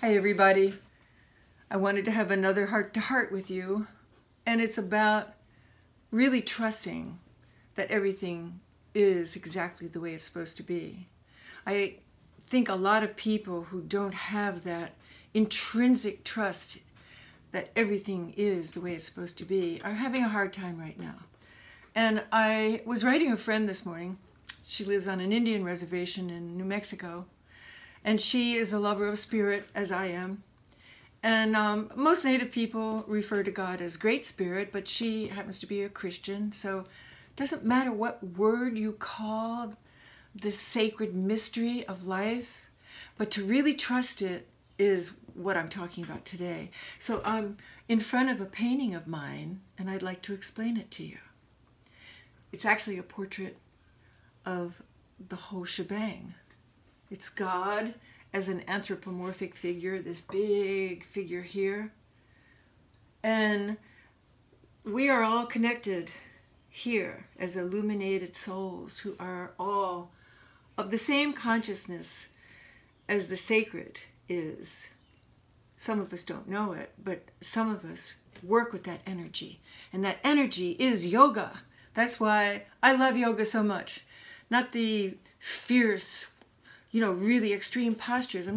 Hi, everybody. I wanted to have another heart to heart with you, and it's about really trusting that everything is exactly the way it's supposed to be. I think a lot of people who don't have that intrinsic trust that everything is the way it's supposed to be are having a hard time right now. And I was writing a friend this morning. She lives on an Indian reservation in New Mexico and she is a lover of spirit, as I am. And um, most Native people refer to God as Great Spirit, but she happens to be a Christian, so it doesn't matter what word you call this sacred mystery of life, but to really trust it is what I'm talking about today. So I'm in front of a painting of mine, and I'd like to explain it to you. It's actually a portrait of the whole shebang. It's God as an anthropomorphic figure, this big figure here. And we are all connected here as illuminated souls who are all of the same consciousness as the sacred is. Some of us don't know it, but some of us work with that energy. And that energy is yoga. That's why I love yoga so much. Not the fierce you know, really extreme postures. I'm not